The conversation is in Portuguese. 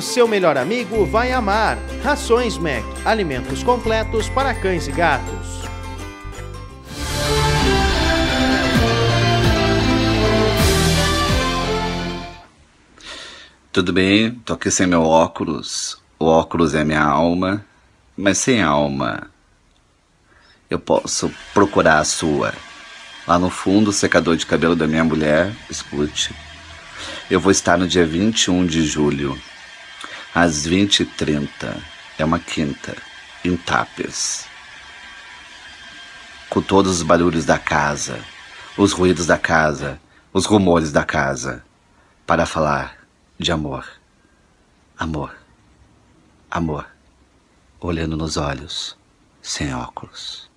seu melhor amigo vai amar. Rações Mac, alimentos completos para cães e gatos. Tudo bem? Tô aqui sem meu óculos. O óculos é minha alma, mas sem alma. Eu posso procurar a sua. Lá no fundo, o secador de cabelo da minha mulher, escute. Eu vou estar no dia 21 de julho, às 20h30. É uma quinta, em Tapes. Com todos os barulhos da casa, os ruídos da casa, os rumores da casa, para falar de amor. Amor. Amor. Olhando nos olhos, sem óculos.